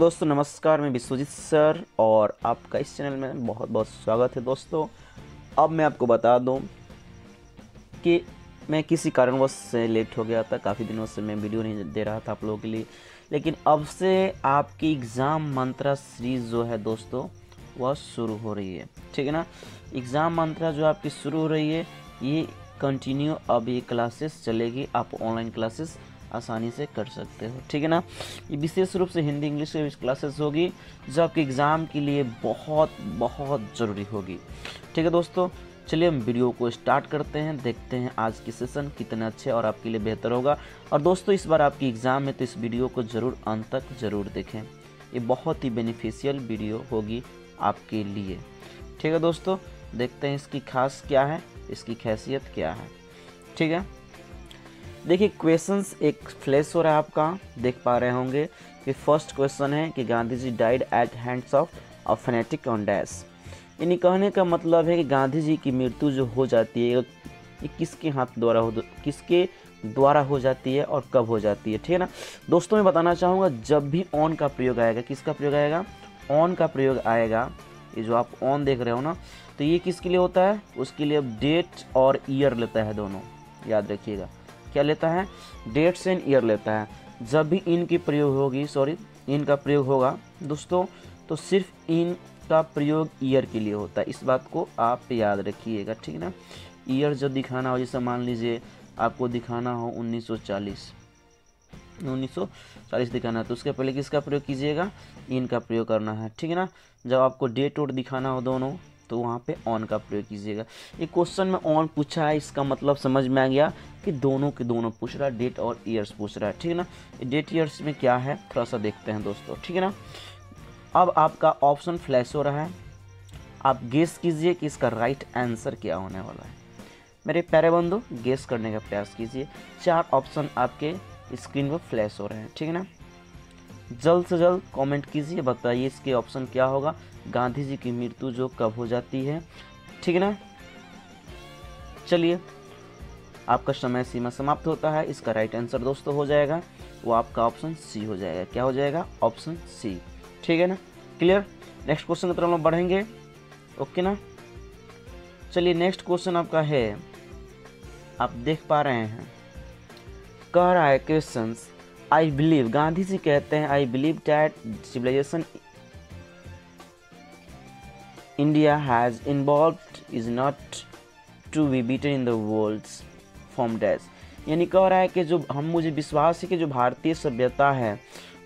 दोस्तों, नमस्कार, मैं विश्वजीत सर और आपका इस चैनल में बहुत बहुत स्वागत है दोस्तों। अब मैं आपको बता दूँ कि मैं किसी कारणवश से लेट हो गया था। काफ़ी दिनों से मैं वीडियो नहीं दे रहा था आप लोगों के लिए। लेकिन अब से आपकी एग्ज़ाम मंत्रा सीरीज़ जो है दोस्तों, वह शुरू हो रही है। ठीक है ना? एग्ज़ाम मंत्रा जो आपकी शुरू हो रही है, ये कंटिन्यू अब ये क्लासेस चलेगी। आप ऑनलाइन क्लासेस आसानी से कर सकते हो। ठीक है ना? ये विशेष रूप से हिंदी, इंग्लिश की क्लासेस होगी, जो आपके एग्ज़ाम के लिए बहुत बहुत ज़रूरी होगी। ठीक है दोस्तों? चलिए हम वीडियो को स्टार्ट करते हैं, देखते हैं आज की सेशन कितने अच्छे और आपके लिए बेहतर होगा। और दोस्तों, इस बार आपकी एग्ज़ाम है तो इस वीडियो को ज़रूर अंत तक ज़रूर देखें। ये बहुत ही बेनिफिशियल वीडियो होगी आपके लिए। ठीक है दोस्तों? देखते हैं इसकी खास क्या है, इसकी हैसियत क्या है। ठीक है? देखिए क्वेश्चंस एक फ्लैश हो रहा है आपका। देख पा रहे होंगे कि फ़र्स्ट क्वेश्चन है कि Gandhi ji died at hands of a fanatic on dash यानी कहने का मतलब है कि गांधी जी की मृत्यु जो हो जाती है, ये किसके हाथ द्वारा हो किसके द्वारा हो जाती है और कब हो जाती है, ठीक है ना? दोस्तों, मैं बताना चाहूँगा, जब भी ऑन का प्रयोग आएगा, किसका प्रयोग आएगा? ऑन का प्रयोग आएगा। ये जो आप ऑन देख रहे हो ना तो ये किसके लिए होता है? उसके लिए अब डेट और ईयर लेता है दोनों। याद रखिएगा। क्या लेता है? डेट्स एंड ईयर लेता है। जब भी इन की प्रयोग होगी सॉरी इन का प्रयोग होगा, दोस्तों तो सिर्फ़ इन का प्रयोग ईयर के लिए होता है। इस बात को आप याद रखिएगा, ठीक है ना? ईयर जब दिखाना हो, जैसे मान लीजिए आपको दिखाना हो 1940 1940 दिखाना है तो उसके पहले किसका प्रयोग कीजिएगा? इन का प्रयोग करना है, ठीक है ना? जब आपको डेट वोट दिखाना हो दोनों तो वहाँ पे ऑन का प्रयोग कीजिएगा। ये क्वेश्चन में ऑन पूछा है, इसका मतलब समझ में आ गया कि दोनों के दोनों पूछ रहा है डेट और ईयर्स पूछ रहा है, ठीक है ना? डेट ईयर्स में क्या है थोड़ा सा देखते हैं दोस्तों, ठीक है ना? अब आपका ऑप्शन फ्लैश हो रहा है। आप गेस कीजिए कि इसका राइट आंसर क्या होने वाला है। मेरे प्यारे बंधु गेस करने का प्रयास कीजिए। चार ऑप्शन आपके स्क्रीन पर फ्लैश हो रहे हैं, ठीक है ना? जल्द से जल्द कमेंट कीजिए, बताइए इसके ऑप्शन क्या होगा। गांधी जी की मृत्यु जो कब हो जाती है। ठीक है ना? चलिए, आपका समय सीमा समाप्त होता है। इसका राइट आंसर दोस्तों हो जाएगा। वो आपका ऑप्शन सी हो जाएगा। क्या हो जाएगा? ऑप्शन सी ठीक है ना? क्लियर नेक्स्ट क्वेश्चन की तरफ़ हम बढ़ेंगे। ओके ना? चलिए नेक्स्ट क्वेश्चन आपका है। आप देख पा रहे हैं। कह रहा है question I believe Gandhi ji कहते हैं I believe that civilisation India has involve is not to be beaten in the world form dash यानी कह रहा है कि जो हम मुझे विश्वास है कि जो भारतीय सभ्यता है,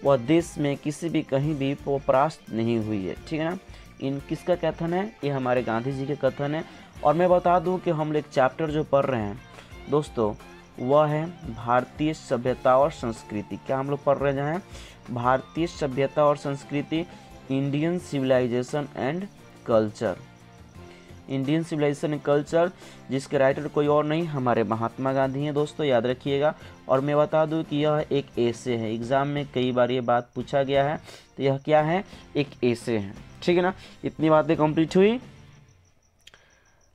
वह देश में किसी भी कहीं भी वो परास्त नहीं हुई है। ठीक है ना? इन किसका कथन है? ये हमारे गांधी जी के कथन है। और मैं बता दूँ कि हम एक चैप्टर जो पढ़ रहे हैं, दोस्तों वह है भारतीय सभ्यता और संस्कृति। क्या हम लोग पढ़ रहे हैं भारतीय सभ्यता और संस्कृति Indian civilisation and culture Indian civilisation and culture जिसके राइटर कोई और नहीं, हमारे महात्मा गांधी हैं दोस्तों, याद रखिएगा। और मैं बता दूँ कि यह एक ऐसे है। एग्ज़ाम में कई बार ये बात पूछा गया है तो यह क्या है? एक ऐसे है। ठीक है ना? इतनी बातें कंप्लीट हुई।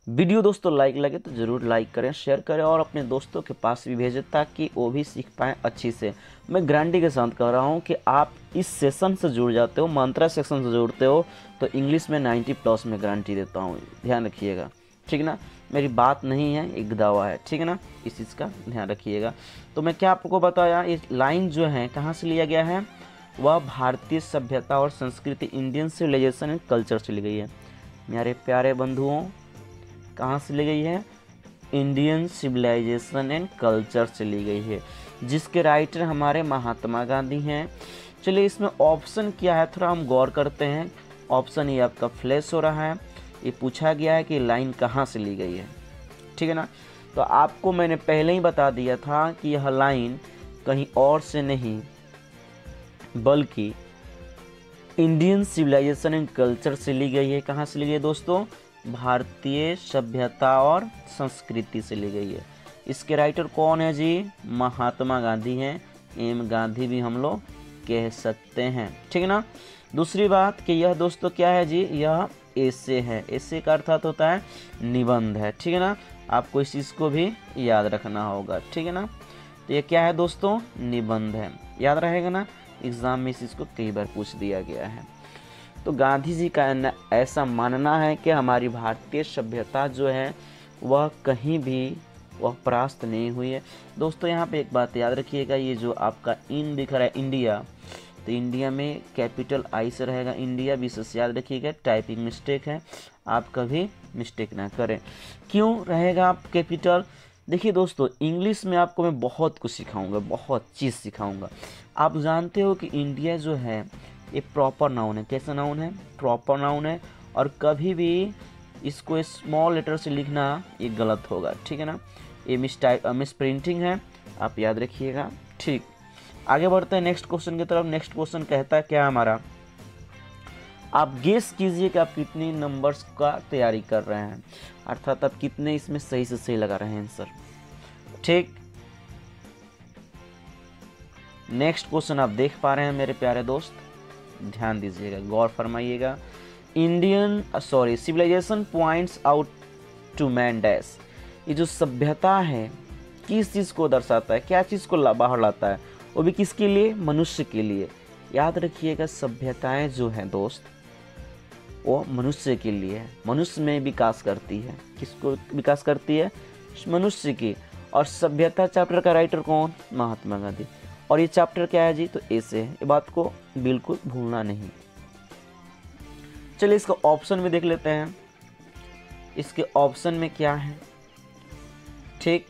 वीडियो दोस्तों लाइक लगे तो ज़रूर लाइक करें शेयर करें और अपने दोस्तों के पास भी भेजें ताकि वो भी सीख पाएँ अच्छी से। मैं गारंटी के साथ कह रहा हूँ कि आप इस सेशन से जुड़ जाते हो मंत्रा सेक्शन से जुड़ते हो तो इंग्लिश में 90 प्लस में गारंटी देता हूँ। ध्यान रखिएगा। ठीक ना? मेरी बात नहीं है, एक दावा है। ठीक है ना? इस चीज़ का ध्यान रखिएगा। तो मैं क्या आपको बताया, ये लाइन जो है, कहाँ से लिया गया है? वह भारतीय सभ्यता और संस्कृति इंडियन सिविलाइजेशन एंड कल्चर से ली गई है। मेरे प्यारे बंधुओं कहाँ से ली गई है? इंडियन सिविलाइजेशन एंड कल्चर से ली गई है, जिसके राइटर हमारे महात्मा गांधी हैं। चलिए इसमें ऑप्शन क्या है, थोड़ा हम गौर करते हैं। ऑप्शन ये आपका फ्लैश हो रहा है। ये पूछा गया है कि लाइन कहाँ से ली गई है। ठीक है ना? तो आपको मैंने पहले ही बता दिया था कि यह लाइन कहीं और से नहीं, बल्कि इंडियन सिविलाइजेशन एंड कल्चर से ली गई है। कहाँ से ली गई है दोस्तों? भारतीय सभ्यता और संस्कृति से ली गई है। इसके राइटर कौन है जी? महात्मा गांधी हैं। एम गांधी भी हम लोग कह सकते हैं। ठीक है ना? दूसरी बात कि यह दोस्तों क्या है जी? यह ऐसे है। ऐसे का अर्थात होता है निबंध है। ठीक है ना? आपको इस चीज़ को भी याद रखना होगा। ठीक है ना? तो ये क्या है दोस्तों? निबंध है। याद रहेगा ना? एग्ज़ाम में इस चीज़ को कई बार पूछ दिया गया है। तो गांधी जी का ऐसा मानना है कि हमारी भारतीय सभ्यता जो है, वह कहीं भी, वह परास्त नहीं हुई है। दोस्तों, यहाँ पे एक बात याद रखिएगा, ये जो आपका इन दिख रहा है, इंडिया तो इंडिया में कैपिटल आई से रहेगा इंडिया विशेष याद रखिएगा, टाइपिंग मिस्टेक है, आप कभी मिस्टेक ना करें। क्यों रहेगा आप कैपिटल? देखिए दोस्तों, इंग्लिश में आपको मैं बहुत कुछ सिखाऊँगा, बहुत चीज़ सिखाऊँगा। आप जानते हो कि इंडिया जो है ये प्रॉपर नाउन है। कैसा नाउन है? प्रॉपर नाउन है। और कभी भी इसको स्मॉल लेटर से लिखना ये गलत होगा, ठीक है ना? ये मिस टाइप मिस प्रिंटिंग है। आप याद रखिएगा। ठीक। आगे बढ़ते हैं नेक्स्ट क्वेश्चन की तरफ़। नेक्स्ट क्वेश्चन कहता है क्या हमारा? आप गेस कीजिए कि आप कितने नंबर्स का तैयारी कर रहे हैं। अर्थात आप कितने इसमें सही से सही लगा रहे हैं आंसर ठीक। नेक्स्ट क्वेश्चन आप देख पा रहे हैं मेरे प्यारे दोस्त। ध्यान दीजिएगा गौर फरमाइएगा। Indian sorry civilisation points out to man dash ये जो सभ्यता है किस चीज़ को दर्शाता है क्या चीज़ को ला, बाहर लाता है वो भी किसके लिए? मनुष्य के लिए। याद रखिएगा सभ्यताएँ जो हैं दोस्त वो मनुष्य के लिए है। मनुष्य में विकास करती है। किसको विकास करती है? मनुष्य की। और सभ्यता चैप्टर का राइटर कौन? महात्मा गांधी। और ये चैप्टर क्या है जी? तो ऐसे है। ये बात को बिल्कुल भूलना नहीं। चलिए इसका ऑप्शन भी देख लेते हैं। इसके ऑप्शन में क्या है? ठीक।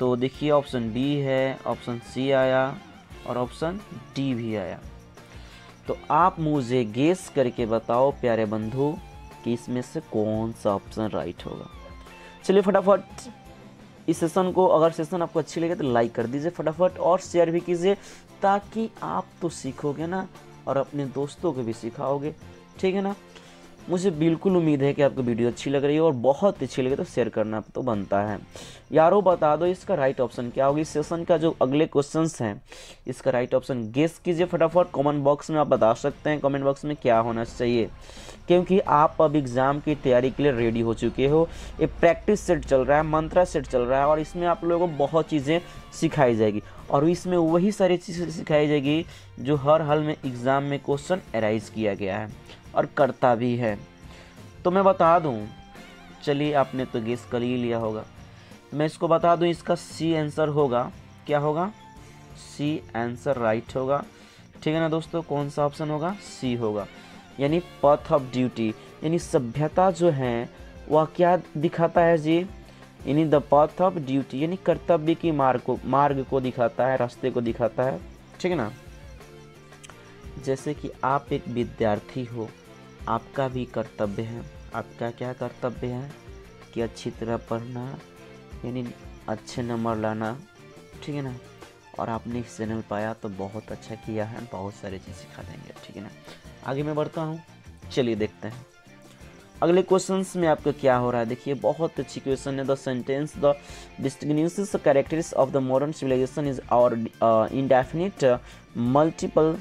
तो देखिए, ऑप्शन डी है, ऑप्शन सी आया और ऑप्शन डी भी आया। तो आप मुझे गेस करके बताओ, प्यारे बंधु, कि इसमें से कौन सा ऑप्शन राइट होगा। चलिए फटाफट। इस सेशन को अगर सेशन आपको अच्छी लगे तो लाइक कर दीजिए फटाफट और शेयर भी कीजिए ताकि आप तो सीखोगे ना और अपने दोस्तों को भी सिखाओगे। ठीक है ना? मुझे बिल्कुल उम्मीद है कि आपको वीडियो अच्छी लग रही है और बहुत अच्छी लगे तो शेयर करना तो बनता है। यारो बता दो, इसका राइट ऑप्शन क्या होगा? इस सेशन का जो अगले क्वेश्चंस हैं, इसका राइट ऑप्शन गेस कीजिए फटाफट। कमेंट बॉक्स में आप बता सकते हैं कमेंट बॉक्स में क्या होना चाहिए। क्योंकि आप अब एग्ज़ाम की तैयारी के लिए रेडी हो चुके हो। ये प्रैक्टिस सेट चल रहा है मंत्रा सेट चल रहा है और इसमें आप लोगों को बहुत चीज़ें सिखाई जाएगी। और इसमें वही सारी चीज़ें सिखाई जाएगी जो हर हाल में एग्ज़ाम में क्वेश्चन अराइज किया गया है। और करता भी है। तो मैं बता दूँ, चलिए आपने तो गेस कर ही लिया होगा। मैं इसको बता दूँ, इसका सी आंसर होगा। क्या होगा? सी आंसर राइट होगा। ठीक है ना दोस्तों? कौन सा ऑप्शन होगा? सी होगा। यानी पथ ऑफ़ ड्यूटी यानी सभ्यता जो है, वह क्या दिखाता है जी? यानी द पथ ऑफ़ ड्यूटी यानी कर्तव्य की मार्ग को मार्ग को दिखाता है, रास्ते को दिखाता है। ठीक है ना? जैसे कि आप एक विद्यार्थी हो आपका भी कर्तव्य है, आपका क्या कर्तव्य है? कि अच्छी तरह पढ़ना, यानी अच्छे नंबर लाना, ठीक है ना? और आपने इस चैनल पाया तो बहुत अच्छा किया है, बहुत सारी चीज़ सिखा देंगे ठीक है ना? आगे मैं बढ़ता हूँ, चलिए देखते हैं। अगले क्वेश्चंस में आपका क्या हो रहा है? देखिए, बहुत अच्छी क्वेश्चन है the sentence the distinguish characteristic of the modern civilisation is और indefinite multiple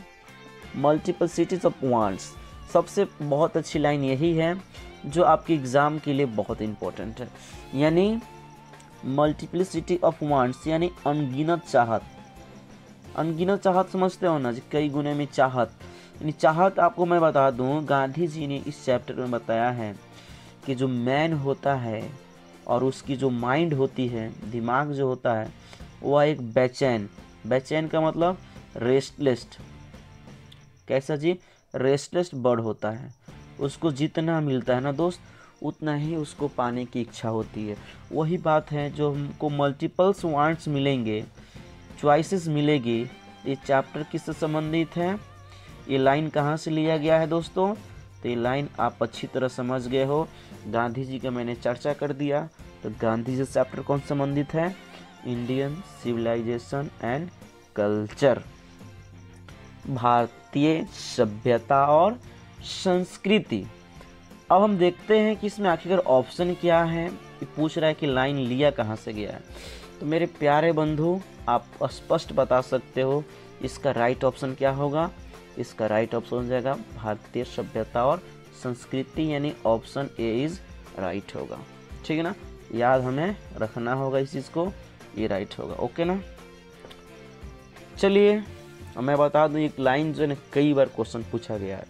multiple cities of wants सबसे बहुत अच्छी लाइन यही है, जो आपके एग्ज़ाम के लिए बहुत इम्पोर्टेंट है। यानी मल्टीप्लिसिटी ऑफ़ वांट्स यानी अनगिनत चाहत। अनगिनत चाहत समझते हो ना जी? कई गुने में चाहत। यानी चाहत आपको मैं बता दूँ गांधी जी ने इस चैप्टर में बताया है कि जो मैन होता है और उसकी जो माइंड होती है, दिमाग जो होता है, वह एक बेचैन। बेचैन का मतलब रेस्टलेस कैसा जी? रेस्टलेस बर्ड होता है। उसको जितना मिलता है ना दोस्त, उतना ही उसको पाने की इच्छा होती है। वही बात है, जो हमको मल्टीपल्स वांट्स मिलेंगे चॉइसेस मिलेगी, ये चैप्टर किससे संबंधित है? ये लाइन कहाँ से लिया गया है दोस्तों? तो ये लाइन आप अच्छी तरह समझ गए हो। गांधी जी का मैंने चर्चा कर दिया। तो गांधी जी चैप्टर कौन संबंधित है? इंडियन सिविलाइजेशन एंड कल्चर भारतीय सभ्यता और संस्कृति। अब हम देखते हैं कि इसमें आखिर ऑप्शन क्या है। पूछ रहा है कि लाइन लिया कहाँ से गया है। तो मेरे प्यारे बंधु, आप स्पष्ट बता सकते हो, इसका राइट ऑप्शन क्या होगा? इसका राइट ऑप्शन हो जाएगा भारतीय सभ्यता और संस्कृति, यानी ऑप्शन ए इज़ राइट होगा। ठीक है ना? याद हमें रखना होगा इस चीज़ को, ये राइट होगा। ओके ना? चलिए मैं बता दूँ, एक लाइन जो है कई बार क्वेश्चन पूछा गया है।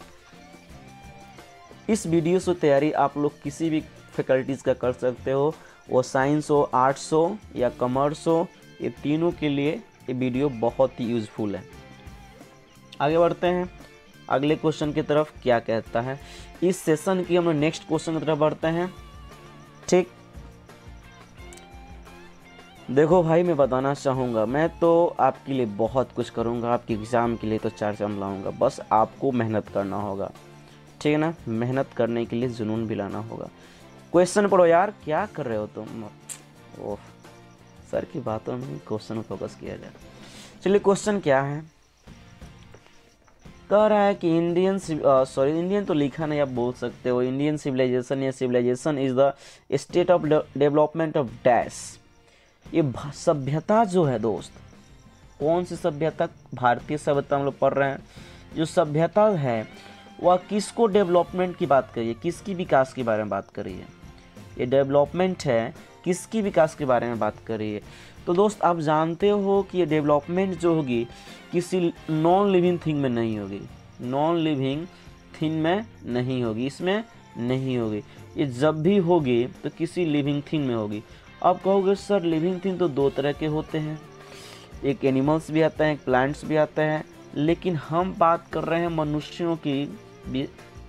इस वीडियो से तैयारी आप लोग किसी भी फैकल्टीज़ का कर सकते हो। वो साइंस हो आर्ट्स हो, या कॉमर्स हो, ये तीनों के लिए ये वीडियो बहुत ही यूज़फुल है। आगे बढ़ते हैं। अगले क्वेश्चन की तरफ़ क्या कहता है? इस सेशन की हम लोग नेक्स्ट क्वेश्चन की तरफ़ बढ़ते हैं। ठीक? देखो भाई, मैं बताना चाहूँगा, मैं तो आपके लिए बहुत कुछ करूँगा, आपके एग्ज़ाम के लिए तो चार चाँद लाऊँगा, बस आपको मेहनत करना होगा, ठीक है ना? मेहनत करने के लिए जुनून भी लाना होगा। क्वेश्चन पढ़ो यार, क्या कर रहे हो तुम? ओह, सर की बातों में क्वेश्चन फोकस किया जाए। चलिए क्वेश्चन क्या है? कह रहा है कि इंडियन सॉरी इंडियन तो लिखा नहीं, आप बोल सकते हो। इंडियन सिविलाइजेशन या civilisation is the state of development of dash ये सभ्यता जो है दोस्त, कौन सी सभ्यता? भारतीय सभ्यता हम लोग पढ़ रहे हैं। जो सभ्यता है वह किसको डेवलपमेंट की बात करिए? किसकी विकास के बारे में बात करिए? ये डेवलपमेंट है, किसकी विकास के बारे में बात करिए? तो दोस्त, आप जानते हो कि ये डेवलपमेंट जो होगी, किसी नॉन लिविंग थिंग में नहीं होगी। नॉन लिविंग थिंग में नहीं होगी, इसमें नहीं होगी। ये जब भी होगी तो किसी लिविंग थिंग में होगी। आप कहोगे, सर लिविंग थिंग तो दो तरह के होते हैं। एक एनिमल्स भी आते हैं, एक प्लांट्स भी आते हैं। लेकिन हम बात कर रहे हैं मनुष्यों की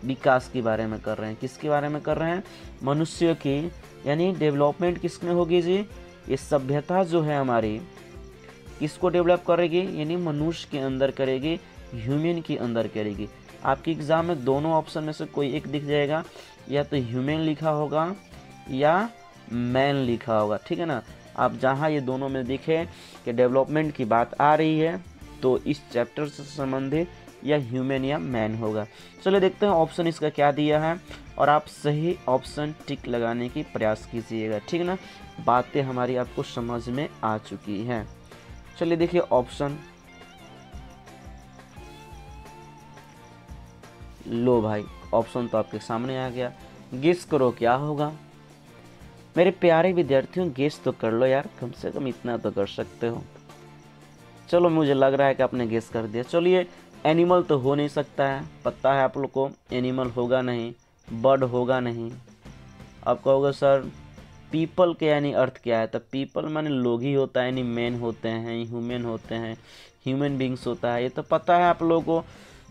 विकास के बारे में कर रहे हैं। किसके बारे में कर रहे हैं? मनुष्य की, यानी डेवलपमेंट किसमें होगी जी? ये सभ्यता जो है हमारी, किसको डेवलप करेगी? यानी मनुष्य के अंदर करेगी ह्यूमन के अंदर करेगी। आपके एग्ज़ाम में दोनों ऑप्शन में से कोई एक दिख जाएगा, या तो ह्यूमन लिखा होगा, या मैन लिखा होगा, ठीक है ना? आप जहाँ ये दोनों में दिखे कि डेवलपमेंट की बात आ रही है तो इस चैप्टर से संबंधित या ह्यूमन या मैन होगा। चलिए देखते हैं ऑप्शन इसका क्या दिया है, और आप सही ऑप्शन टिक लगाने की प्रयास कीजिएगा, ठीक ना? बातें हमारी आपको समझ में आ चुकी हैं। चलिए देखिए ऑप्शन। लो भाई, ऑप्शन तो आपके सामने आ गया। गेस करो क्या होगा। मेरे प्यारे विद्यार्थियों गेस तो कर लो यार, कम से कम इतना तो कर सकते हो। चलो, मुझे लग रहा है कि आपने गेस कर दिया। चलिए एनिमल तो हो नहीं सकता है, पता है आप लोग को एनिमल होगा नहीं बर्ड होगा नहीं। आप कहोगे, सर पीपल के यानी अर्थ क्या है? तो पीपल माने लोग ही होता है, यानी मैन होते हैं ह्यूमन होते हैं ह्यूमन बींग्स होता है। ये तो पता है आप लोगों को।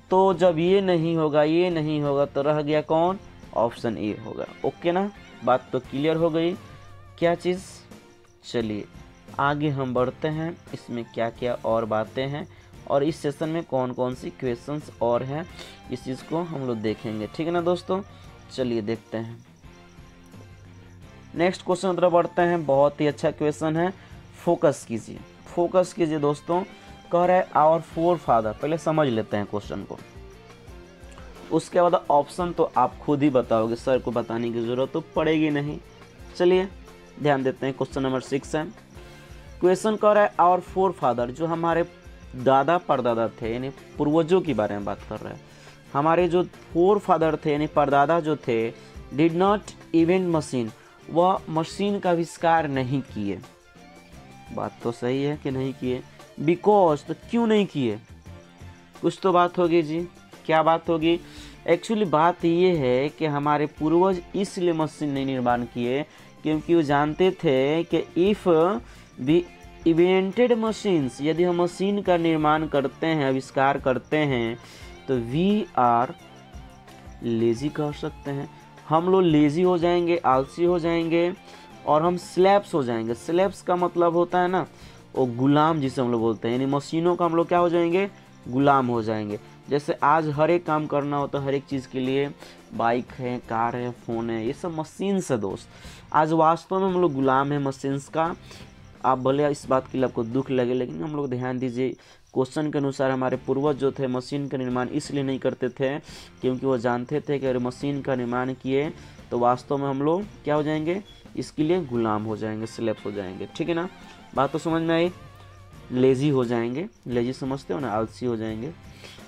तो जब ये नहीं होगा, ये नहीं होगा तो रह गया कौन? ऑप्शन ए होगा। ओके ना? बात तो क्लियर हो गई। क्या चीज़? चलिए, आगे हम बढ़ते हैं। इसमें क्या क्या और बातें हैं और इस सेशन में कौन कौन सी क्वेश्चंस और हैं, इस चीज़ को हम लोग देखेंगे। ठीक है ना दोस्तों? चलिए देखते हैं। नेक्स्ट क्वेश्चन तरफ़ बढ़ते हैं। बहुत ही अच्छा क्वेश्चन है। फोकस कीजिए। फोकस कीजिए दोस्तों। कह रहा है आवर फोर फादर पहले समझ लेते हैं क्वेश्चन को। उसके बाद ऑप्शन तो आप खुद ही बताओगे सर को बताने की ज़रूरत तो पड़ेगी नहीं। चलिए, ध्यान देते हैं क्वेश्चन नंबर सिक्स है। क्वेश्चन कह रहा है आवर फोर फादर जो हमारे दादा परदादा थे, यानी पूर्वजों के बारे में बात कर रहे हैं। हमारे जो फोर फादर थे, यानी परदादा जो थे डिड नॉट इवेंट मशीन वह मशीन का आविष्कार नहीं किए। बात तो सही है कि नहीं किए? बिकॉज़ तो क्यों नहीं किए? कुछ तो बात होगी जी। क्या बात होगी? एक्चुअली बात ये है कि हमारे पूर्वज इसलिए मशीन नहीं निर्माण किए क्योंकि वो जानते थे कि इफ़ बी इवेंटेड मशीन्स यदि हम मशीन का निर्माण करते हैं, आविष्कार करते हैं तो वी आर लेजी कह सकते हैं। हम लोग लेजी हो जाएँगे, आलसी हो जाएँगे और हम स्लैब्स हो जाएँगे। स्लैब्स का मतलब होता है ना, वो गुलाम जिसे हम लोग बोलते हैं। यानी मशीनों का हम लोग क्या हो जाएँगे? गुलाम हो जाएँगे। जैसे आज हर एक काम करना हो तो हर एक चीज़ के लिए बाइक है, कार है, फ़ोन है, ये सब मशीन से दोस्त। आज वास्तव में हम लोग गुलाम है मशीन्स का। आप भले इस बात के लिए आपको दुख लगे, लेकिन हम लोग ध्यान दीजिए, क्वेश्चन के अनुसार हमारे पूर्वज जो थे, मशीन का निर्माण इसलिए नहीं करते थे क्योंकि वो जानते थे कि अगर मशीन का निर्माण किए तो वास्तव में हम लोग क्या हो जाएँगे? इसके लिए गुलाम हो जाएँगे स्लेप हो जाएँगे। ठीक है ना? बात तो समझ में आई? लेजी हो जाएँगे। लेजी समझते हो ना? आलसी हो जाएँगे।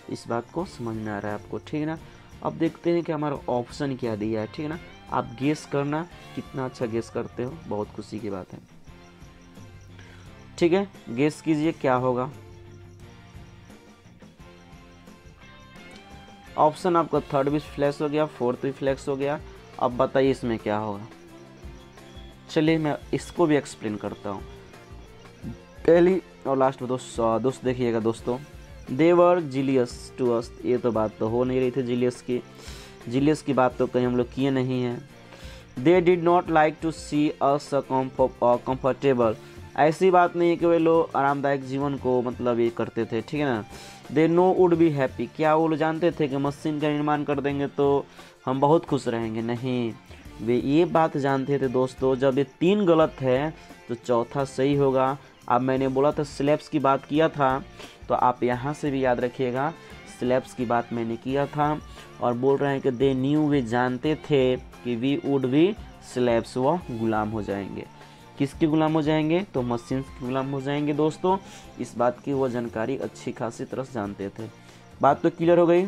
इस बात को समझ में आ रहा है आपको, ठीक है ना? अब देखते हैं कि हमारा ऑप्शन क्या दिया है, ठीक है ना? आप गेस करना कितना अच्छा गेस करते हो, बहुत खुशी की बात है। ठीक है गेस कीजिए क्या होगा। ऑप्शन आपका थर्ड भी फ्लैश हो गया फोर्थ भी फ्लैश हो गया। अब बताइए इसमें क्या होगा। चलिए मैं इसको भी एक्सप्लेन करता हूँ। पहली और लास्ट में दोस्त दोस्त देखिएगा दोस्तों। देवर जिलियस टू अस, ये तो बात तो हो नहीं रही थी जिलियस की। जिलियस की बात तो कहीं हम लोग किए नहीं हैं। They did not like to see us comfortable ऐसी बात नहीं है कि वे लोग आरामदायक जीवन को मतलब ये करते थे, ठीक है ना? They no would be happy क्या वो लोग जानते थे कि मशीन का निर्माण कर देंगे तो हम बहुत खुश रहेंगे? नहीं। वे ये बात जानते थे दोस्तों, जब ये तीन गलत है तो चौथा सही होगा। अब मैंने बोला था स्लेब्स की बात किया था तो आप यहाँ से भी याद रखिएगा स्लैब्स की बात मैंने किया था और बोल रहे हैं कि दे न्यू वे जानते थे कि वी वुड भी स्लैब्स व गुलाम हो जाएँगे। किसके गुलाम हो जाएँगे? तो मशीन के गुलाम हो जाएँगे दोस्तों। इस बात की वो जानकारी अच्छी खासी तरह जानते थे। बात तो क्लियर हो गई।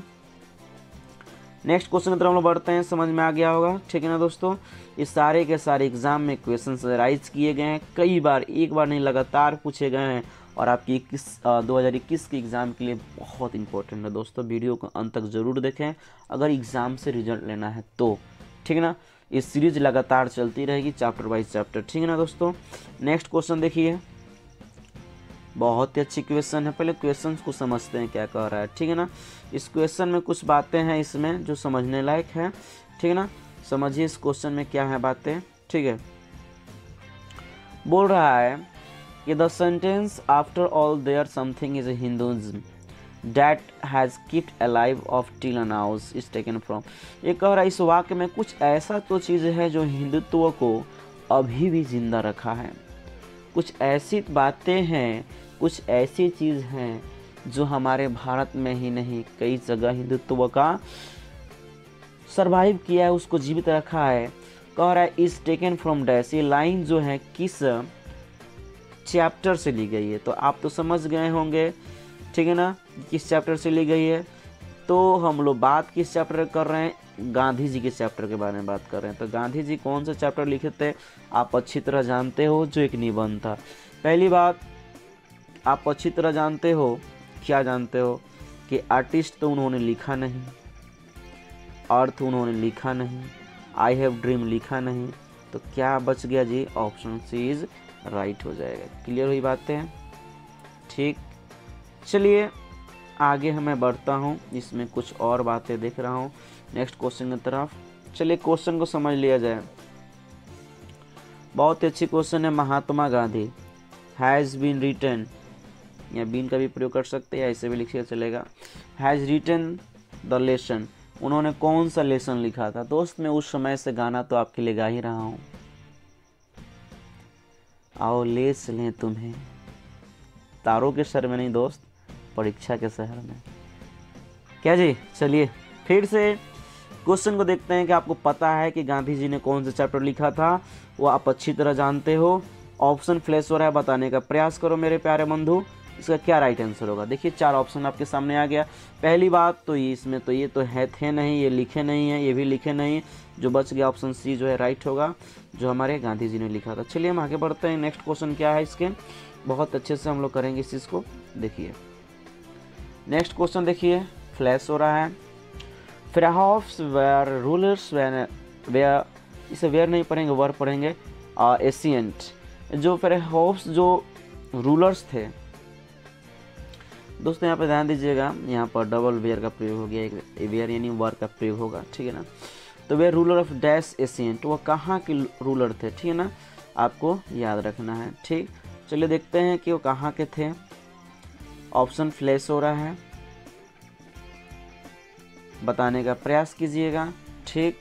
नेक्स्ट क्वेश्चन की तरफ़ हम लोग बढ़ते हैं, समझ में आ गया होगा। ठीक है ना दोस्तों? इस सारे के सारे एग्ज़ाम में क्वेश्चन राइज किए गए हैं। कई बार, एक बार नहीं, लगातार पूछे गए हैं। और आपकी इक्कीस दो हज़ार इक्कीस के एग्ज़ाम के लिए बहुत इंपॉर्टेंट है। दोस्तों, वीडियो को अंत तक ज़रूर देखें। अगर एग्ज़ाम से रिज़ल्ट लेना है तो ठीक है ना? ये सीरीज़ लगातार चलती रहेगी चैप्टर वाइज चैप्टर ठीक है ना दोस्तों? नेक्स्ट क्वेश्चन देखिए। बहुत ही अच्छी क्वेश्चन है। पहले क्वेश्चन को समझते हैं क्या कह रहा है, ठीक है ना? इस क्वेश्चन में कुछ बातें हैं इसमें जो समझने लायक है, ठीक है ना? समझिए इस क्वेश्चन में क्या है बातें, ठीक है? बोल रहा है कि the sentence after all there something is a Hinduism that has keeped alive of till announce is taken from ये कह रहा है, इस वाक्य में कुछ ऐसा तो चीज़ है जो हिंदुत्व को अभी भी ज़िंदा रखा है। कुछ ऐसी बातें हैं, कुछ ऐसी चीज़ हैं जो हमारे भारत में ही नहीं, कई जगह हिंदुत्व का सरवाइव किया है, उसको जीवित रखा है। कह रहा है इज़ टेकन फ्रॉम डैश ये लाइन जो है, किस चैप्टर से ली गई है। तो आप तो समझ गए होंगे, ठीक है ना, किस चैप्टर से ली गई है। तो हम लोग बात किस चैप्टर कर रहे हैं? गांधी जी के चैप्टर के बारे में बात कर रहे हैं। तो गांधी जी कौन सा चैप्टर लिखे थे? आप अच्छी तरह जानते हो, जो एक निबंध था। पहली बात, आप अच्छी तरह जानते हो, क्या जानते हो? कि आर्टिस्ट तो उन्होंने लिखा नहीं, अर्थ उन्होंने लिखा नहीं आई हैव ड्रीम लिखा नहीं। तो क्या बच गया जी? ऑप्शन सी इज़ राइट हो जाएगा। क्लियर हुई बातें? ठीक। चलिए, आगे हमें बढ़ता हूँ इसमें कुछ और बातें देख रहा हूँ। नेक्स्ट क्वेश्चन की तरफ़। चलिए क्वेश्चन को समझ लिया जाए। बहुत ही अच्छी क्वेश्चन है Mahatma Gandhi. Has been written या बीन का भी प्रयोग कर सकते हैं या ऐसे भी लिखिए चलेगा। हैज़ रिटर्न द लेसन उन्होंने कौन सा लेसन लिखा था? दोस्त, मैं उस समय से गाना तो आपके लिए गा ही रहा हूँ। आओ लेस लें तुम्हें। तारों के सर में नहीं दोस्त, परीक्षा के शहर में। क्या जी? चलिए, फिर से क्वेश्चन को देखते हैं कि आपको पता है कि गांधी जी ने कौन सा चैप्टर लिखा था। वो आप अच्छी तरह जानते हो। ऑप्शन फ्लैश हो रहा है, बताने का प्रयास करो मेरे प्यारे बंधु। इसका क्या राइट आंसर होगा? देखिए, चार ऑप्शन आपके सामने आ गया। पहली बात तो ये, इसमें तो ये तो है, थे नहीं, ये लिखे नहीं है, ये भी लिखे नहीं जो बच गया ऑप्शन सी जो है राइट होगा, जो हमारे गांधी जी ने लिखा था। चलिए हम आगे बढ़ते हैं। नेक्स्ट क्वेश्चन क्या है इसके? बहुत अच्छे से हम लोग करेंगे इस चीज़ को। देखिए। नेक्स्ट क्वेश्चन देखिए। फ्लैश हो रहा है। फ्राहॉफ्स वेयर रूलर्स वेयर इसे वेयर नहीं पढ़ेंगे वर पढ़ेंगे। एशियंट जो फ्राहॉफ्स जो रूलर्स थे। दोस्तों, यहाँ पे ध्यान दीजिएगा। यहाँ पर डबल वेयर का प्रयोग हो गया। एक वेयर यानी वर का प्रयोग होगा। ठीक है ना? तो वे रूलर ऑफ़ डैश एशियंट वो कहाँ के रूलर थे? ठीक है ना? आपको याद रखना है, ठीक? चलिए देखते हैं कि वो कहाँ के थे। ऑप्शन फ्लैश हो रहा है। बताने का प्रयास कीजिएगा, ठीक?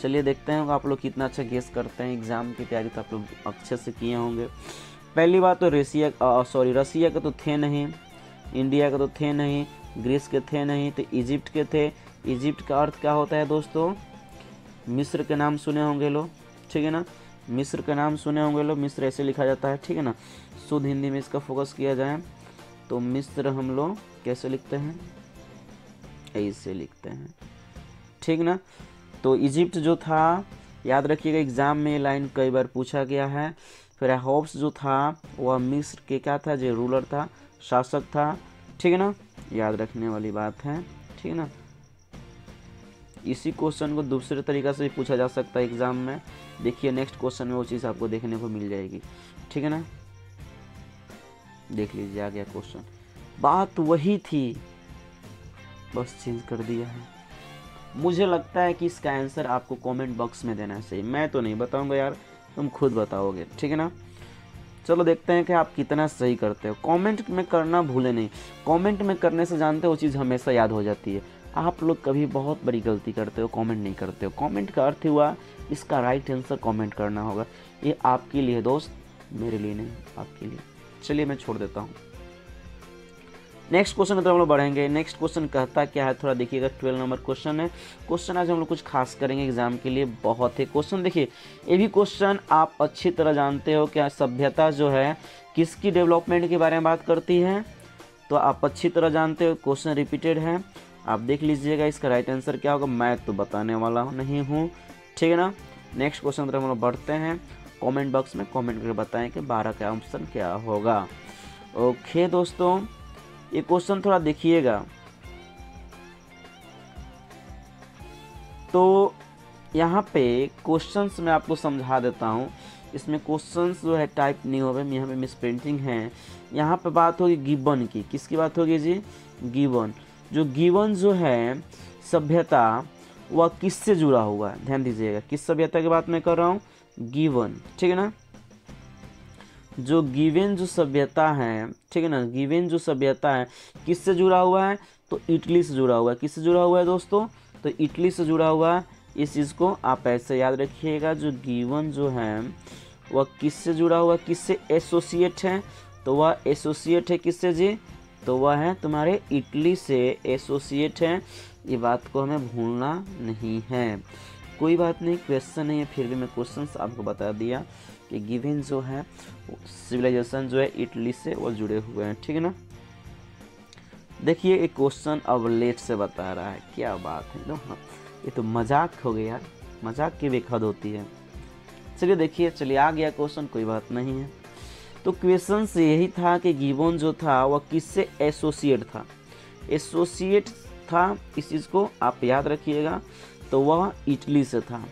चलिए देखते हैं आप लोग कितना अच्छा गेस करते हैं। एग्ज़ाम की तैयारी तो आप लोग अच्छे से किए होंगे। पहली बात तो रसिया सॉरी रसिया के तो थे नहीं, इंडिया के तो थे नहीं, ग्रीस के थे नहीं तो इजिप्ट के थे। इजिप्ट का अर्थ क्या होता है दोस्तों? मिस्र के नाम सुने होंगे लोग, ठीक है ना? मिस्र के नाम सुने होंगे लोग, मिस्र ऐसे लिखा जाता है, ठीक है ना? शुद्ध हिंदी में इसका फोकस किया जाए तो मिस्र हम लोग कैसे लिखते हैं? ऐसे लिखते हैं, ठीक ना? तो इजिप्ट जो था, याद रखिएगा एग्ज़ाम में लाइन कई बार पूछा गया है, फिर होप्स जो था, वह मिस्र के क्या था? जो रूलर था, शासक था, ठीक है ना? याद रखने वाली बात है, ठीक है ना? इसी क्वेश्चन को दूसरे तरीका से भी पूछा जा सकता है एग्ज़ाम में। देखिए नेक्स्ट क्वेश्चन में वो चीज़ आपको देखने को मिल जाएगी। ठीक है ना? देख लीजिए, आ गया क्वेश्चन बात वही थी। बस चेंज कर दिया है। मुझे लगता है कि इसका आंसर आपको कमेंट बॉक्स में देना चाहिए। मैं तो नहीं बताऊँगा यार, तुम खुद बताओगे। ठीक है ना? चलो देखते हैं कि आप कितना सही करते हो। कमेंट में करना भूले नहीं। कमेंट में करने से जानते हो चीज़ हमेशा याद हो जाती है। आप लोग कभी बहुत बड़ी गलती करते हो कमेंट नहीं करते हो। कमेंट का अर्थ हुआ, इसका राइट आंसर कमेंट करना होगा। ये आपके लिए दोस्त, मेरे लिए नहीं, आपके लिए। चलिए मैं छोड़ देता हूँ। नेक्स्ट क्वेश्चन की हम लोग बढ़ेंगे। नेक्स्ट क्वेश्चन कहता क्या है? थोड़ा देखिएगा ट्वेल्व नंबर क्वेश्चन है। क्वेश्चन आज हम लोग कुछ खास करेंगे एग्ज़ाम के लिए। बहुत है क्वेश्चन देखिए, ये भी क्वेश्चन आप अच्छी तरह जानते हो क्या? सभ्यता जो है, किसकी डेवलपमेंट के बारे में बात करती है? तो आप अच्छी तरह जानते हो क्वेश्चन रिपीटेड है। आप देख लीजिएगा इसका राइट आंसर क्या होगा? मैं तो बताने वाला नहीं हूँ। ठीक है ना? नेक्स्ट क्वेश्चन हम लोग बढ़ते हैं। कमेंट बॉक्स में कमेंट करके बताएँ कि बारह का ऑप्शन क्या होगा। ओके दोस्तों, ये क्वेश्चन थोड़ा देखिएगा। तो यहाँ पे क्वेश्चंस मैं आपको समझा देता हूँ। इसमें क्वेश्चंस जो है टाइप नहीं हो रहे, यहाँ पे मिस प्रिंटिंग है। यहाँ पे बात होगी गिबन की। किसकी बात होगी जी? गिवन जो गिवन जो है, सभ्यता, वह किससे जुड़ा हुआ है? ध्यान दीजिएगा, किस सभ्यता की बात मैं कर रहा हूँ? गिवन, ठीक है ना? जो गिवेन जो सभ्यता है, ठीक है ना? गिवेन जो सभ्यता है, किससे जुड़ा हुआ है? तो इटली से जुड़ा हुआ है। किससे जुड़ा हुआ है दोस्तों? तो इटली से जुड़ा हुआ है। इस चीज़ को आप ऐसे याद रखिएगा, जो गिवन जो है, वह किससे जुड़ा हुआ किससे? एसोसिएट है। तो वह एसोसिएट है किससे जी? तो वह है, तुम्हारे इटली से एसोसिएट है। ये बात को हमें भूलना नहीं है। कोई बात नहीं क्वेश्चन नहीं है फिर भी मैं क्वेश्चन आपको बता दिया कि गिवन जो है सिविलाइजेशन जो है इटली से वो जुड़े हुए हैं, ठीक है ना? देखिए, एक क्वेश्चन अब लेट से बता रहा है, क्या बात है तो हाँ ये तो मज़ाक हो गया यार, मज़ाक की भी होती है। चलिए देखिए, चलिए आ गया क्वेश्चन कोई बात नहीं है। तो क्वेश्चन से यही था कि गिबोन जो था, वह किससे एसोसिएट था? एसोसिएट था, इस चीज़ को आप याद रखिएगा तो वह इटली से था।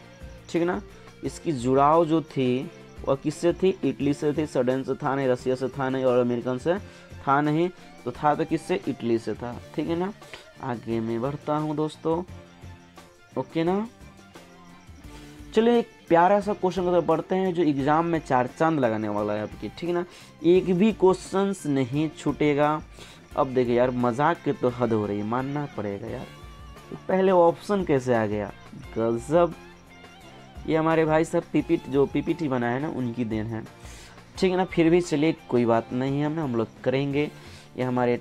ठीक ना? इसकी जुड़ाव जो थी, वह किससे थी? इटली से थी सडन से था नहीं रसिया से था नहीं और अमेरिकन से था नहीं तो था तो किससे? इटली से था। ठीक है ना? आगे मैं बढ़ता हूँ दोस्तों। ओके ना? चलिए एक प्यारा सा क्वेश्चन अगर पढ़ते हैं जो एग्ज़ाम में चार चाँद लगाने वाला है आपकी, ठीक है ना? एक भी क्वेश्चन नहीं छूटेगा। अब देखिए यार, मज़ाक की तो हद हो रही है, मानना पड़ेगा यार। तो पहले ऑप्शन कैसे आ गया? गजब। ये हमारे भाई साहब पीपीट, जो पीपीटी बना है ना, उनकी देन है। ठीक है ना, फिर भी चलिए, कोई बात नहीं है ना, हम लोग करेंगे। ये हमारे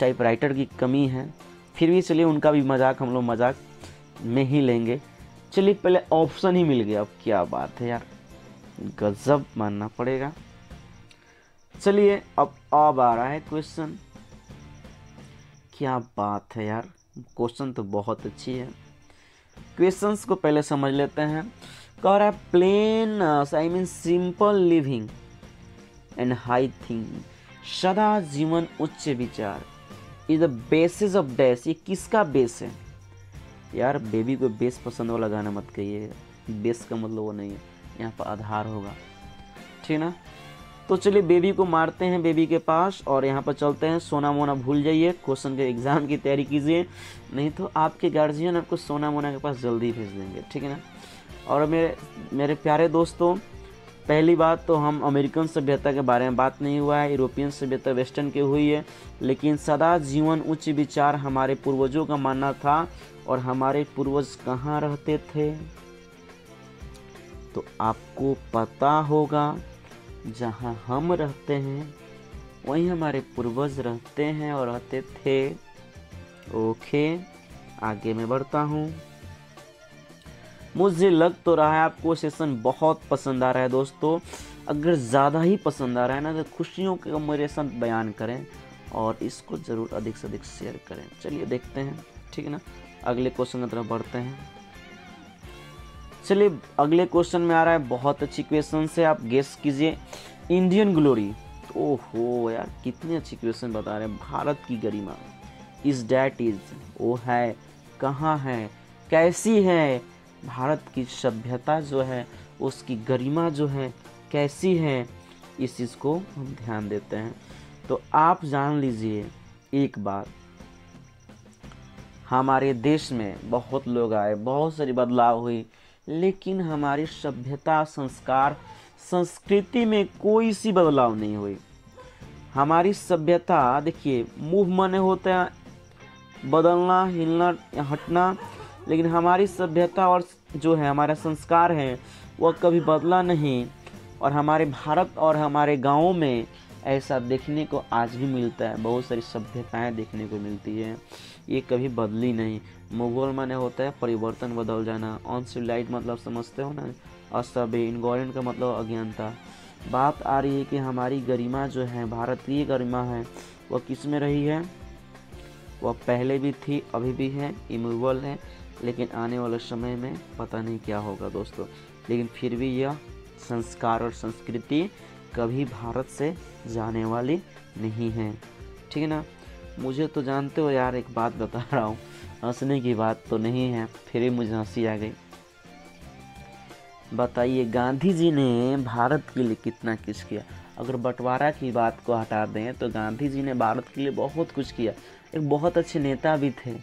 टाइप राइटर की कमी है। फिर भी चलिए, उनका भी मज़ाक, हम लोग मज़ाक में ही लेंगे। चलिए पहले ऑप्शन ही मिल गया। अब क्या बात है यार। गजब मानना पड़ेगा। चलिए, अब अब आ रहा है क्वेश्चन क्या बात है यार। क्वेश्चन तो बहुत अच्छी है। क्वेश्चंस को पहले समझ लेते हैं। कह रहा है plain I mean simple living and high thing सदा जीवन उच्च विचार. Is the basis of dash ये किसका बेस है? यार बेबी को बेस पसंद वाला गाना मत कहिए। बेस का मतलब वो नहीं है। यहाँ पर आधार होगा। ठीक ना? तो चलिए बेबी को मारते हैं बेबी के पास और यहाँ पर चलते हैं। सोना मोना भूल जाइए। क्वेश्चन के एग्ज़ाम की तैयारी कीजिए। नहीं तो आपके गार्जियन आपको सोना मोना के पास जल्दी भेज देंगे। ठीक है ना? और मेरे मेरे प्यारे दोस्तों, पहली बात तो हम अमेरिकन सभ्यता के बारे में बात नहीं हुआ है। यूरोपियन सभ्यता वेस्टर्न की हुई है। लेकिन सदा जीवन उच्च विचार हमारे पूर्वजों का मानना था और हमारे पूर्वज कहाँ रहते थे? तो आपको पता होगा, जहाँ हम रहते हैं, वहीं हमारे पूर्वज रहते हैं और रहते थे। ओके, आगे मैं बढ़ता हूँ। मुझे लग तो रहा है आपको सेशन बहुत पसंद आ रहा है दोस्तों। अगर ज़्यादा ही पसंद आ रहा है ना तो खुशियों के मेरे साथ बयान करें और इसको ज़रूर अधिक से अधिक शेयर करें। चलिए देखते हैं, ठीक है ना? अगले क्वेश्चन की तरफ़ बढ़ते हैं। चलिए, अगले क्वेश्चन में आ रहा है बहुत अच्छी क्वेश्चन से, आप गेस कीजिए। इंडियन ग्लोरी ओहो यार, कितनी अच्छी क्वेश्चन बता रहे हैं, भारत की गरिमा। इज़ डैट इज़ वो है, कहाँ है, कैसी है, भारत की सभ्यता जो है, उसकी गरिमा जो है, कैसी है, इस चीज़ को हम ध्यान देते हैं। तो आप जान लीजिए एक बात हमारे देश में बहुत लोग आए, बहुत सारी बदलाव हुई, लेकिन हमारी सभ्यता, संस्कार, संस्कृति में कोई सी बदलाव नहीं हुई। हमारी सभ्यता, देखिए, मुँह मने होते हैं, बदलना, हिलना, हटना, लेकिन हमारी सभ्यता और जो है, हमारा संस्कार है वह कभी बदला नहीं। और हमारे भारत और हमारे गाँव में ऐसा देखने को आज भी मिलता है, बहुत सारी सभ्यताएँ देखने को मिलती है। ये कभी बदली नहीं। मुगल माने होता है परिवर्तन बदल जाना। अनसिविलाइज मतलब समझते हो ना? असभ्य इनगोरेंट का मतलब अज्ञानता बात आ रही है कि हमारी गरिमा जो है, भारतीय गरिमा है, वह किसमें रही है? वह पहले भी थी, अभी भी है इमूवल है, लेकिन आने वाले समय में पता नहीं क्या होगा दोस्तों। लेकिन फिर भी यह संस्कार और संस्कृति कभी भारत से जाने वाली नहीं है। ठीक है ना? मुझे तो जानते हो यार, एक बात बता रहा हूँ। हंसने की बात तो नहीं है, फिर भी मुझे हँसी आ गई। बताइए, गांधी जी ने भारत के लिए कितना कुछ किया? अगर बंटवारा की बात को हटा दें तो गांधी जी ने भारत के लिए बहुत कुछ किया। एक बहुत अच्छे नेता भी थे।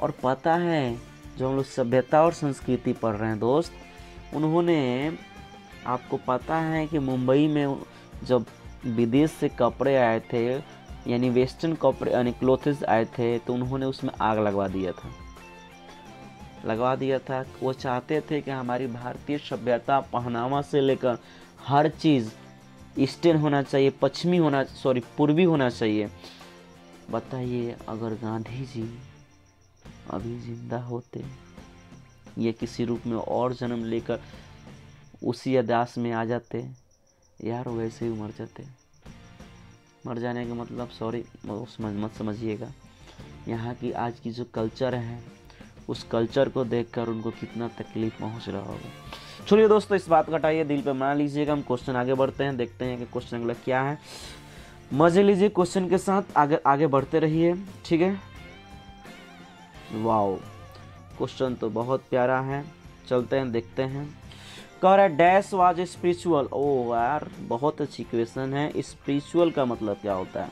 और पता है, जो हम लोग सभ्यता और संस्कृति पढ़ रहे हैं, दोस्त, उन्होंने, आपको पता है कि मुंबई में जब विदेश से कपड़े आए थे यानी वेस्टर्न कपड़े यानी क्लोथ्स आए थे तो उन्होंने उसमें आग लगवा दिया था। लगवा दिया था। वो चाहते थे कि हमारी भारतीय सभ्यता, पहनावा से लेकर हर चीज़ ईस्टर्न होना चाहिए, पश्चिमी होना, सॉरी, पूर्वी होना चाहिए। बताइए, अगर गांधी जी अभी ज़िंदा होते, या किसी रूप में और जन्म लेकर उसी अदास में आ जाते, यार वैसे ही मर जाते। मर जाने का मतलब सॉरी समझ, मत समझिएगा। यहाँ की आज की जो कल्चर है, उस कल्चर को देखकर उनको कितना तकलीफ़ पहुँच रहा होगा। चलिए दोस्तों, इस बात का हटाइए, दिल पे मना लीजिएगा। हम क्वेश्चन आगे बढ़ते हैं, देखते हैं कि क्वेश्चन अगला क्या है। मज़े लीजिए क्वेश्चन के साथ, आगे आगे बढ़ते रहिए, ठीक है? वाओ क्वेश्चन तो बहुत प्यारा है। चलते हैं, देखते हैं। कह रहा है डैश वाज स्पिरिचुअल ओ यार, बहुत अच्छी क्वेश्चन है। स्पिरिचुअल का मतलब क्या होता है?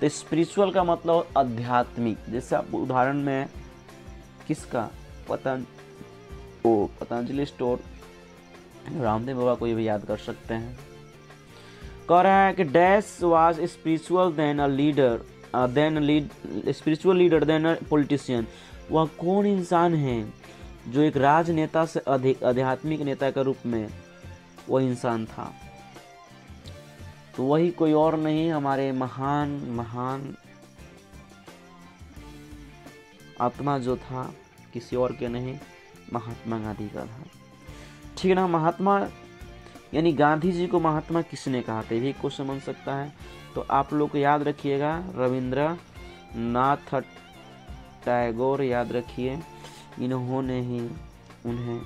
तो स्पिरिचुअल का मतलब आध्यात्मिक। जैसे आप उदाहरण में किसका? पतंज, ओ, पतंजलि स्टोर रामदेव बाबा को ये भी याद कर सकते हैं। कह रहा है कि dash was spiritual than a leader than lead spiritual leader than a politician वह कौन इंसान है? जो एक राजनेता से अधिक आध्यात्मिक नेता के रूप में वह इंसान था। तो वही कोई और नहीं, हमारे महान महान आत्मा जो था, किसी और के नहीं, महात्मा गांधी का था। ठीक है ना, महात्मा, यानी गांधी जी को महात्मा किसने कहा था भी क्वेश्चन बन सकता है। तो आप लोग को याद रखिएगा रविंद्र नाथ टैगोर याद रखिए। इन्होंने ही उन्हें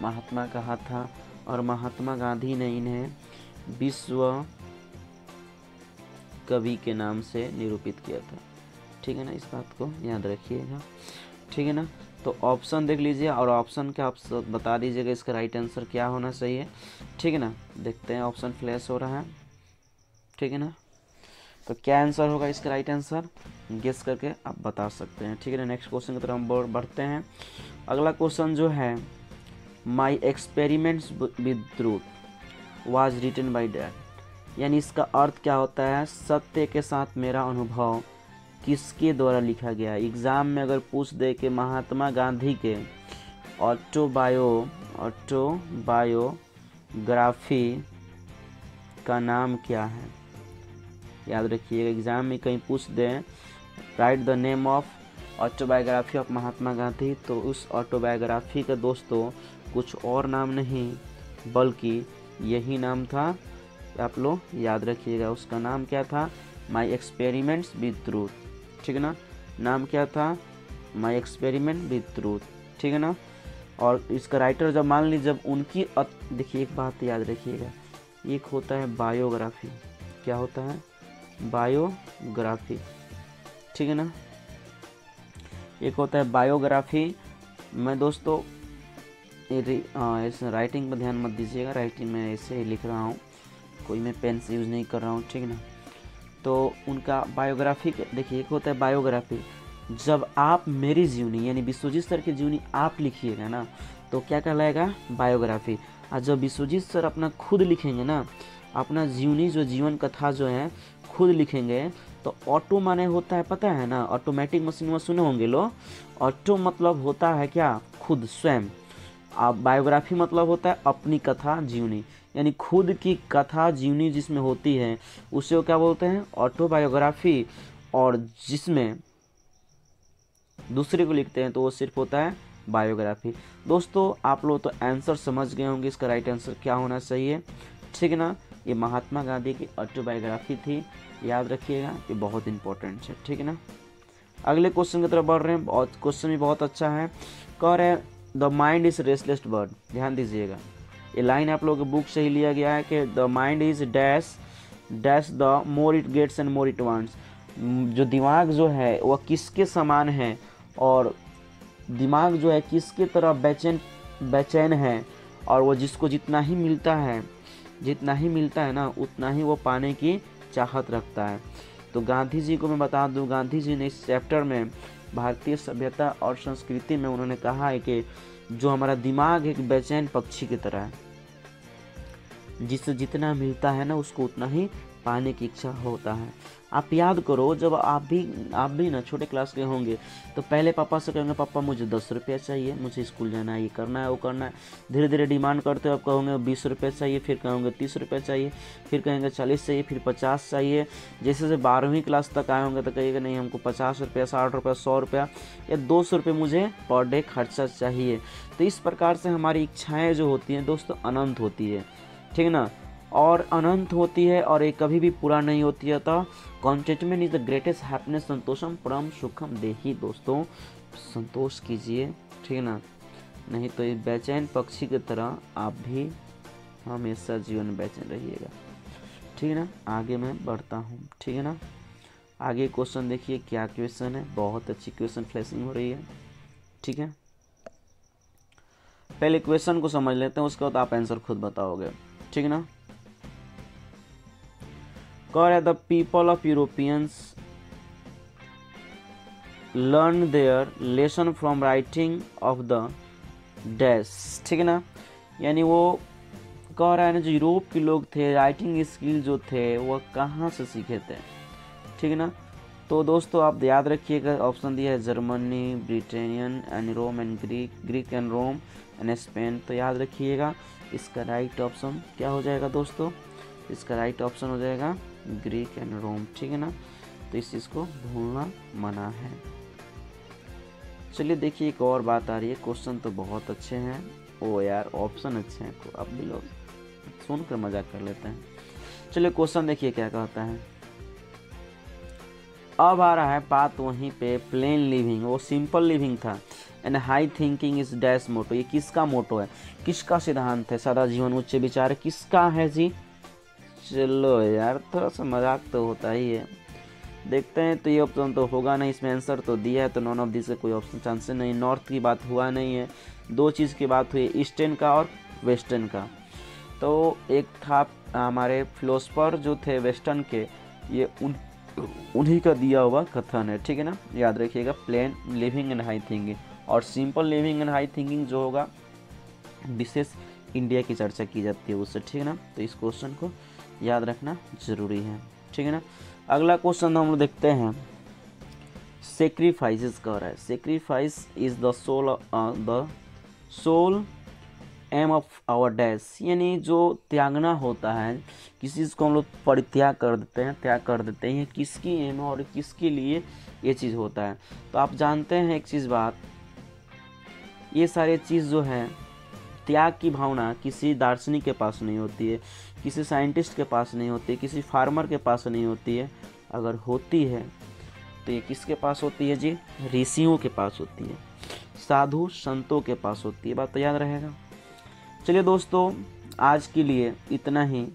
महात्मा कहा था और महात्मा गांधी ने इन्हें विश्व कवि के नाम से निरूपित किया था। ठीक है ना? इस बात को याद रखिएगा। ठीक है ना? तो ऑप्शन देख लीजिए और ऑप्शन का आप बता दीजिएगा इसका राइट आंसर क्या होना चाहिए। ठीक है ना? देखते हैं ऑप्शन फ्लैश हो रहा है। ठीक है ना? तो क्या आंसर होगा इसका राइट आंसर गेस करके आप बता सकते हैं। ठीक है ना? नेक्स्ट क्वेश्चन की तरफ़ हम बढ़ते हैं। अगला क्वेश्चन जो है my experiments with truth was written by dash यानी इसका अर्थ क्या होता है? सत्य के साथ मेरा अनुभव किसके द्वारा लिखा गया? एग्ज़ाम में अगर पूछ दे कि महात्मा गांधी के ऑटोबायो ऑटोबायोग्राफी का नाम क्या है? याद रखिएगा एग्ज़ाम में कहीं पूछ दें write the name of autobiography of Mahatma Gandhi तो उस ऑटोबायोग्राफी का दोस्तों, कुछ और नाम नहीं, बल्कि यही नाम था, आप लोग याद रखिएगा, उसका नाम क्या था? माई एक्सपेरिमेंट्स विद ट्रूथ ठीक है ना? नाम क्या था? माई एक्सपेरिमेंट विद ट्रूथ ठीक है ना? और इसका राइटर जब मान लीजिए, जब उनकी देखिए एक बात याद रखिएगा, एक होता है बायोग्राफी क्या होता है? बायोग्राफी। ठीक है ना? एक होता है बायोग्राफी। मैं दोस्तों इस राइटिंग पर ध्यान मत दीजिएगा। राइटिंग में ऐसे ही लिख रहा हूँ। कोई मैं पेन से यूज़ नहीं कर रहा हूँ, ठीक है ना? तो उनका बायोग्राफी देखिए, एक होता है बायोग्राफी। जब आप मेरी जीवनी, यानी विश्वजीत सर की जीवनी आप लिखिएगा ना तो क्या कहलाएगा? बायोग्राफी। और जब विश्वजीत सर अपना खुद लिखेंगे ना, अपना जीवनी, जो जीवन कथा जो है खुद लिखेंगे तो ऑटो माने होता है, पता है ना? ऑटोमेटिक मशीन में सुने होंगे लो ऑटो मतलब होता है क्या? खुद, स्वयं। बायोग्राफी मतलब होता है अपनी कथा, जीवनी। यानी खुद की कथा, जीवनी जिसमें होती है, उसे वो क्या बोलते हैं? ऑटोबायोग्राफी और जिसमें दूसरे को लिखते हैं तो वो सिर्फ़ होता है बायोग्राफी दोस्तों, आप लोग तो आंसर समझ गए होंगे, इसका राइट आंसर क्या होना चाहिए। ठीक ना? ये महात्मा गांधी की ऑटोबायोग्राफी थी। याद रखिएगा ये बहुत इंपॉर्टेंट है, ठीक है ना? अगले क्वेश्चन की तरफ़ बढ़ रहे हैं। बहुत क्वेश्चन भी बहुत अच्छा है। कह रहे हैं the mind is restless bird ध्यान दीजिएगा। ये लाइन आप लोगों के बुक से ही लिया गया है कि the mind is dash dash the more it gets and more it wants जो दिमाग जो है, वह किसके समान है? और दिमाग जो है, किसके तरह बेचैन बेचैन है? और वो जिसको जितना ही मिलता है, जितना ही मिलता है ना, उतना ही वो पाने की चाहत रखता है। तो गांधी जी को मैं बता दूँ गांधी जी ने इस चैप्टर में भारतीय सभ्यता और संस्कृति में उन्होंने कहा है कि जो हमारा दिमाग एक बेचैन पक्षी की तरह है, जिससे जितना मिलता है ना, उसको उतना ही पाने की इच्छा होता है। आप याद करो, जब आप भी आप भी ना छोटे क्लास के होंगे तो पहले पापा से कहेंगे, पापा, मुझे दस रुपया चाहिए, मुझे स्कूल जाना है, ये करना है, वो करना है। धीरे धीरे डिमांड करते हो, आप कहोगे, बीस रुपये चाहिए, फिर कहोगे, तीस रुपये चाहिए, फिर कहेंगे, चालीस चाहिए, फिर पचास चाहिए। जैसे जैसे बारहवीं क्लास तक आए होंगे तो कहिएगा नहीं, हमको पचास रुपया, साठ रुपया, सौ रुपया या दो सौ रुपये मुझे पर डे खर्चा चाहिए। तो इस प्रकार से हमारी इच्छाएँ जो होती हैं, दोस्तों, अनंत होती है। ठीक ना? और अनंत होती है, और ये कभी भी पूरा नहीं होती है तो contentment is the greatest happiness संतोषम, परम सुखम, देही दोस्तों। संतोष कीजिए, ठीक ना? नहीं तो इस बेचैन पक्षी की तरह आप भी हमेशा जीवन बेचैन रहिएगा। ठीक है ना? आगे मैं बढ़ता हूँ, ठीक है ना? आगे क्वेश्चन देखिए, क्या क्वेश्चन है? बहुत अच्छी क्वेश्चन फ्लैशिंग हो रही है, ठीक है? पहले क्वेश्चन को समझ लेते हैं, उसके बाद आप आंसर खुद बताओगे, ठीक है ना? कह the people of Europeans learn their lesson from writing of the dash ठीक है ना? यानी वो कह रहा है ना जो यूरोप के लोग थे राइटिंग स्किल जो थे, वो कहाँ से सीखे थे? ठीक है ना? तो दोस्तों, आप याद रखिएगा ऑप्शन दिया है Germany Britannian and Rome and Greek Greek and Rome and Spain तो याद रखिएगा, इसका राइट ऑप्शन क्या हो जाएगा दोस्तों? इसका राइट ऑप्शन हो जाएगा ग्रीक एंड रोम, ठीक है ना? तो इस चीज़ को भूलना मना है। चलिए देखिए, एक और बात आ रही है। क्वेश्चन तो बहुत अच्छे हैं। ओ यार, ऑप्शन अच्छे हैं। तो अब भी लोग सुन कर मज़ाक कर लेते हैं। चलिए, क्वेश्चन देखिए क्या कहता है। अब आ रहा है बात वहीं पे प्लेन लिविंग वो सिंपल लिविंग था। And high thinking is dash motto ये किसका मोटो है? किसका सिद्धांत है? सदा जीवन उच्च विचार। किसका है जी? चलो यार, थोड़ा सा मज़ाक तो होता ही है। देखते हैं तो ये ऑप्शन तो होगा नहीं, इसमें आंसर तो दिया है तो नॉन ऑफ़ दिस का कोई ऑप्शन चांसेस नहीं। नॉर्थ की बात हुआ नहीं है। दो चीज़ की बात हुई ईस्टर्न का और वेस्टर्न का। तो एक था हमारे फिलोसफर जो थे वेस्टर्न के, ये उन, उन्हीं का दिया हुआ कथन है, ठीक है ना? याद रखिएगा plain living and high thinking और simple living and high thinking जो होगा, विशेष इंडिया की चर्चा की जाती है उससे, ठीक है ना? तो इस क्वेश्चन को याद रखना ज़रूरी है, ठीक है ना? अगला क्वेश्चन हम लोग देखते हैं। सेक्रीफाइसेस कह रहा है। Sacrifice is the soul the soul aim of our dash यानी जो त्यागना होता है, किसी चीज़ को हम लोग परित्याग कर देते हैं, त्याग कर देते हैं किसकी एम और किसके लिए ये चीज़ होता है। तो आप जानते हैं एक चीज़ बात, ये सारे चीज़ जो है त्याग की भावना किसी दार्शनिक के पास नहीं होती है, किसी साइंटिस्ट के पास नहीं होती है, किसी फार्मर के पास नहीं होती है। अगर होती है तो ये किसके पास होती है जी? ऋषियों के पास होती है। साधु संतों के पास होती है। बात तो याद रहेगा। चलिए दोस्तों, आज के लिए इतना ही।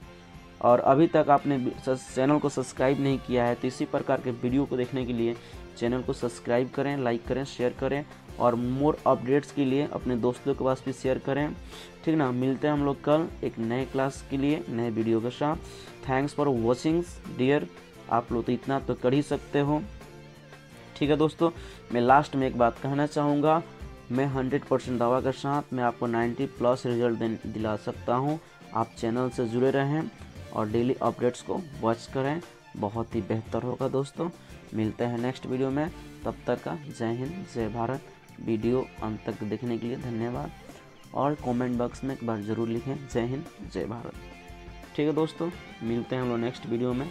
और अभी तक आपने चैनल को सब्सक्राइब नहीं किया है तो इसी प्रकार के वीडियो को देखने के लिए चैनल को सब्सक्राइब करें, लाइक करें, शेयर करें। और मोर अपडेट्स के लिए अपने दोस्तों के पास भी शेयर करें। ठीक ना? मिलते हैं हम लोग कल एक नए क्लास के लिए, नए वीडियो के साथ। थैंक्स फॉर वॉचिंग्स डियर आप लोग तो इतना तो कर ही सकते हो। ठीक है दोस्तों, मैं लास्ट में एक बात कहना चाहूँगा। मैं 100 परसेंट दवा के साथ, मैं आपको 90 प्लस रिज़ल्ट दिला सकता हूँ। आप चैनल से जुड़े रहें और डेली अपडेट्स को वॉच करें। बहुत ही बेहतर होगा दोस्तों। मिलते हैं नेक्स्ट वीडियो में। तब तक का जय हिंद, जय भारत। वीडियो अंत तक देखने के लिए धन्यवाद। और कमेंट बॉक्स में एक बार ज़रूर लिखें, जय हिंद, जय भारत। ठीक है दोस्तों, मिलते हैं हम लोग नेक्स्ट वीडियो में।